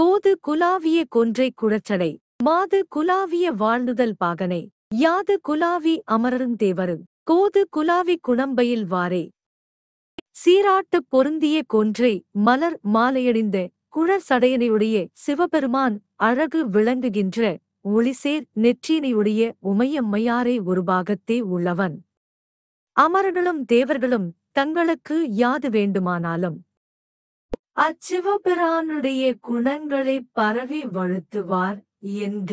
கோது குலாவிய கொன்றை குழச்சடை மாது குலாவிய வாழ்ந்துதல் பாகனை யாது குலாவி அமரருந்தேவரு கோது குலாவி குணம்பையில் வாரே. சீராட்டுப் பொருந்திய கொன்றை மலர் மாலையடிந்த குழசடையனையுடைய சிவபெருமான் அழகு விளங்குகின்ற ஒளிசேர் நெற்றியினையுடைய உமையம்மையாரை ஒரு பாகத்தே உள்ளவன். அமரர்களும் தேவர்களும் தங்களுக்கு யாது வேண்டுமானாலும் அச்சிவபிரானுடைய குணங்களை பரவி வழுத்துவார் என்க